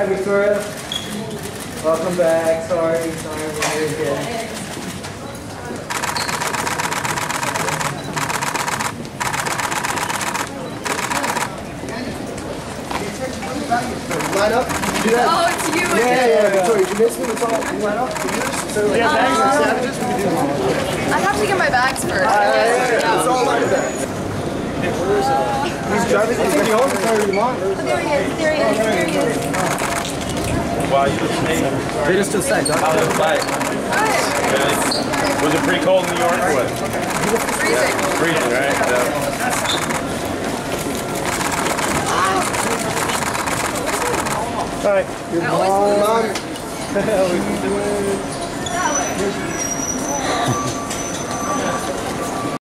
Hi, Victoria. Welcome back. Sorry, sorry, we're here again. Line up. Do that. Oh, it's you Yeah, again. yeah, Victoria, you miss me? It's all. You line up. So, yeah, uh, thanks. Savages, we can do. I have to get my bags first. Ah, I Yeah, yeah, yeah. It's all like that. He's driving. He's taking home. Victoria, you want? Oh, there he. There he is. There he is. They just still say, How was the. Was it pretty cold in New York or what? Freezing. Freezing, right? Yeah. All right. I always lose. Mom. That way.